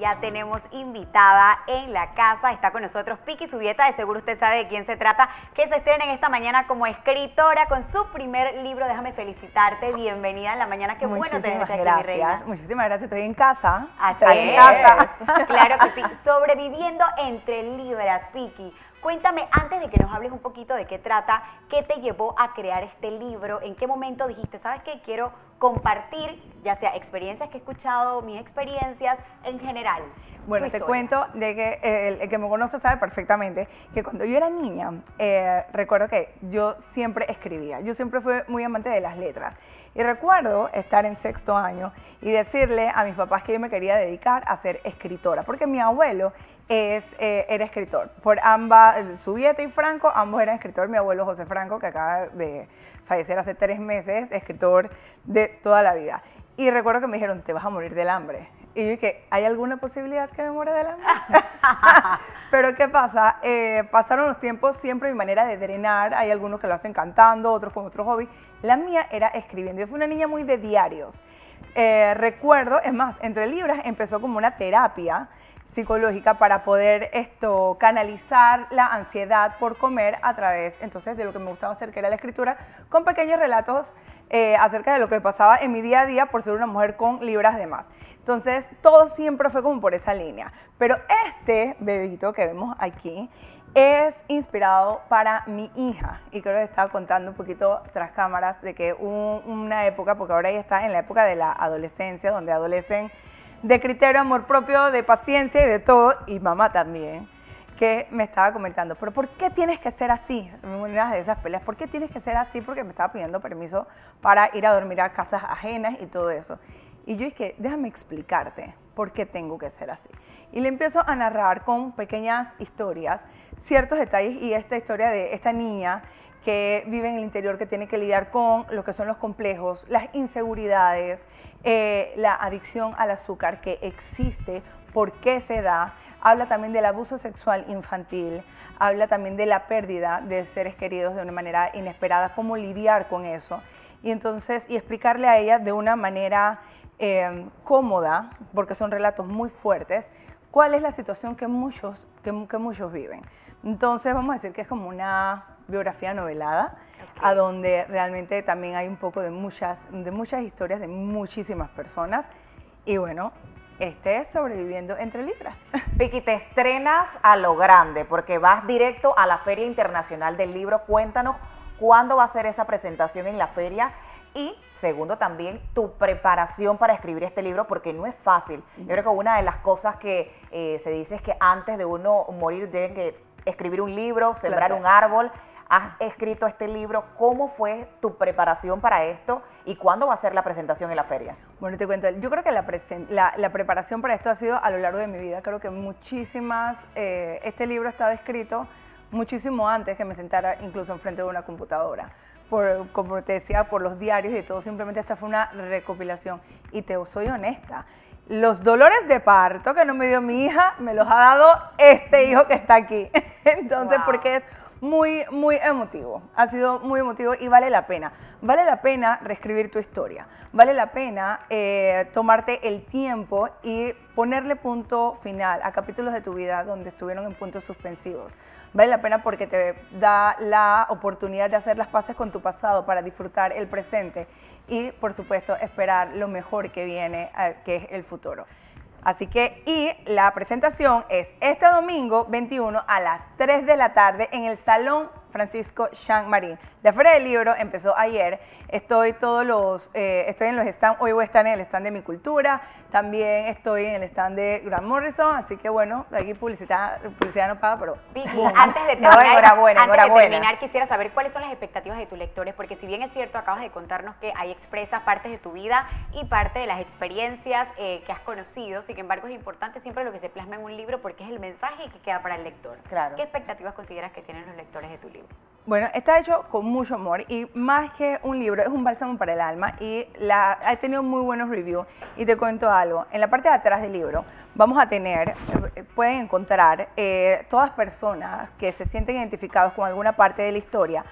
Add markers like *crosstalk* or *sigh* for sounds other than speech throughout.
ya tenemos invitada en la casa. Está con nosotros Piki Subieta, de seguro usted sabe de quién se trata, que se estrena en esta mañana como escritora con su primer libro. Déjame felicitarte. Bienvenida en la mañana. Qué bueno tenerte aquí, mi reina. Muchísimas gracias. Estoy en casa. Así es. En casa. Claro que sí. Sobreviviendo entre libras, Piki. Cuéntame, antes de que nos hables un poquito de qué trata, qué te llevó a crear este libro, en qué momento dijiste, ¿sabes qué? Quiero compartir, ya sea experiencias que he escuchado, mis experiencias en general. Bueno, te cuento de que eh, el, que me conoce sabe perfectamente que cuando yo era niña, eh, recuerdo que yo siempre escribía, yo siempre fui muy amante de las letras. Y recuerdo estar en sexto año y decirle a mis papás que yo me quería dedicar a ser escritora, porque mi abuelo es, eh, era escritor. Por ambas, Subieta y Franco, ambos eran escritores. Mi abuelo José Franco, que acaba de fallecer hace tres meses, escritor de toda la vida. Y recuerdo que me dijeron, te vas a morir del hambre. Y yo dije, ¿hay alguna posibilidad que me muera del hambre? *laughs* Pero ¿qué pasa? Eh, pasaron los tiempos, siempre mi manera de drenar, hay algunos que lo hacen cantando, otros con otro hobby. La mía era escribiendo. Yo fui una niña muy de diarios. Eh, recuerdo, es más, entre libras empezó como una terapia psicológica para poder esto canalizar la ansiedad por comer a través entonces de lo que me gustaba hacer que era la escritura con pequeños relatos eh, acerca de lo que pasaba en mi día a día por ser una mujer con libras de más. Entonces todo siempre fue como por esa línea. Pero este bebito que vemos aquí es inspirado para mi hija. Y creo que estaba contando un poquito tras cámaras de que hubo una época porque ahora ella está en la época de la adolescencia donde adolecen de criterio, amor propio, de paciencia y de todo, y mamá también, que me estaba comentando, pero ¿por qué tienes que ser así? Una de esas peleas, ¿por qué tienes que ser así? Porque me estaba pidiendo permiso para ir a dormir a casas ajenas y todo eso. Y yo dije, déjame explicarte por qué tengo que ser así. Y le empiezo a narrar con pequeñas historias ciertos detalles y esta historia de esta niña que vive en el interior, que tiene que lidiar con lo que son los complejos, las inseguridades, eh, la adicción al azúcar que existe, por qué se da. Habla también del abuso sexual infantil, habla también de la pérdida de seres queridos de una manera inesperada, cómo lidiar con eso. Y entonces, y explicarle a ella de una manera eh, cómoda, porque son relatos muy fuertes, cuál es la situación que muchos, que muchos viven. Entonces, vamos a decir que es como una biografía novelada, a donde realmente también hay un poco de muchas, de muchas historias de muchísimas personas. Y bueno, este es Sobreviviendo entre Libras. *laughs* Vicky, te estrenas a lo grande porque vas directo a la Feria Internacional del Libro. Cuéntanos cuándo va a ser esa presentación en la feria y segundo también tu preparación para escribir este libro porque no es fácil. Yo creo que una de las cosas que eh, se dice es que antes de uno morir deben que escribir un libro, sembrar un árbol has escrito este libro. ¿Cómo fue tu preparación para esto y cuándo va a ser la presentación en la feria? Bueno, te cuento, yo creo que la, la, preparación para esto ha sido a lo largo de mi vida. Creo que muchísimas, eh, este libro ha estado escrito muchísimo antes que me sentara incluso enfrente de una computadora. Por, como te decía, por los diarios y todo, simplemente esta fue una recopilación. Y te soy honesta, los dolores de parto que no me dio mi hija, me los ha dado este hijo que está aquí. *laughs* Entonces, porque es muy, muy emotivo. Ha sido muy emotivo y vale la pena. Vale la pena reescribir tu historia. Vale la pena eh, tomarte el tiempo y ponerle punto final a capítulos de tu vida donde estuvieron en puntos suspensivos. Vale la pena porque te da la oportunidad de hacer las paces con tu pasado para disfrutar el presente y, por supuesto, esperar lo mejor que viene, eh, que es el futuro. Así que, y la presentación es este domingo 21 a las 3 de la tarde en el Salón Francisco Jean Marín. La Feria del Libro empezó ayer. Estoy todos los, eh, estoy en los stands, hoy voy a estar en el stand de Mi Cultura, también estoy en el stand de Grant Morrison, así que bueno, aquí publicidad, publicidad no paga, pero... *laughs* antes de terminar, quisiera saber cuáles son las expectativas de tus lectores, porque si bien es cierto, acabas de contarnos que hay expresas partes de tu vida y parte de las experiencias eh, que has conocido, sin embargo es importante siempre lo que se plasma en un libro porque es el mensaje que queda para el lector. Claro. ¿Qué expectativas consideras que tienen los lectores de tu libro? Bueno, está hecho con mucho amor y más que un libro, es un bálsamo para el alma y la, ha tenido muy buenos reviews. Y te cuento algo, en la parte de atrás del libro vamos a tener, eh, pueden encontrar eh, todas personas que se sienten identificados con alguna parte de la historia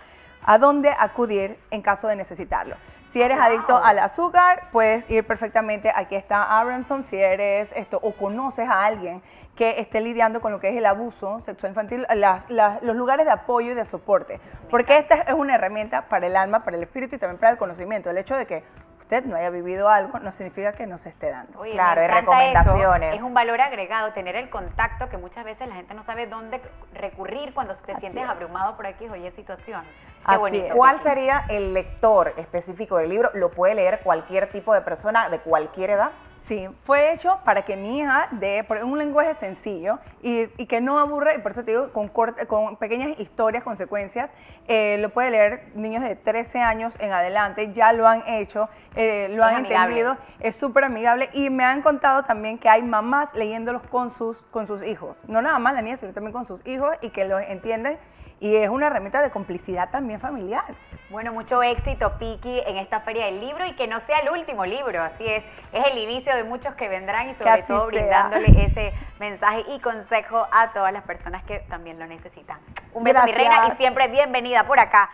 a dónde acudir en caso de necesitarlo. Si eres Wow. adicto al azúcar, puedes ir perfectamente. Aquí está Aronson. Si eres esto o conoces a alguien que esté lidiando con lo que es el abuso sexual infantil, las- las- los lugares de apoyo y de soporte. Porque esta es una herramienta para el alma, para el espíritu y también para el conocimiento. El hecho de que usted no haya vivido algo no significa que no se esté dando. Oye, Claro, hay eso. recomendaciones. Es un valor agregado, tener el contacto que muchas veces la gente no sabe dónde recurrir cuando te Así sientes es. abrumado por X o Y situación. Así. ¿Cuál sería el lector específico del libro? ¿Lo puede leer cualquier tipo de persona de cualquier edad? Sí, fue hecho para que mi hija, de por un lenguaje sencillo y, y que no aburre, y por eso te digo, con, corte- con pequeñas historias, consecuencias, eh, lo puede leer niños de 13 años en adelante, ya lo han hecho, eh, lo Es han amigable. entendido, es súper amigable y me han contado también que hay mamás leyéndolos con sus, con sus hijos, no nada más la niña, sino también con sus hijos y que los entienden y es una herramienta de complicidad también familiar. Bueno, mucho éxito, Piki, en esta Feria del Libro y que no sea el último libro, así es. Es el inicio de muchos que vendrán y sobre todo sea. brindándole ese mensaje y consejo a todas las personas que también lo necesitan. Un beso, mi reina, y siempre bienvenida por acá.